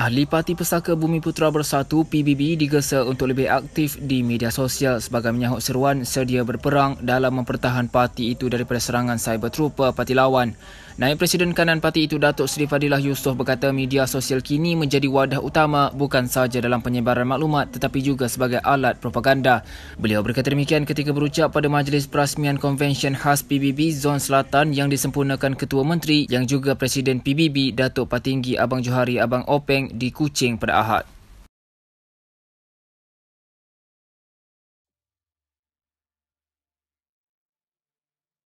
Ahli Parti Pesaka Bumi Putra Bersatu PBB digesa untuk lebih aktif di media sosial sebagai menyahut seruan sedia berperang dalam mempertahan parti itu daripada serangan cyber trupa parti lawan. Naib Presiden kanan parti itu Datuk Seri Fadilah Yusof berkata media sosial kini menjadi wadah utama bukan sahaja dalam penyebaran maklumat tetapi juga sebagai alat propaganda. Beliau berkata demikian ketika berucap pada majlis perasmian konvensyen khas PBB Zon Selatan yang disempurnakan Ketua Menteri yang juga Presiden PBB Datuk Patinggi Abang Johari Abang Openg di Kuching pada Ahad.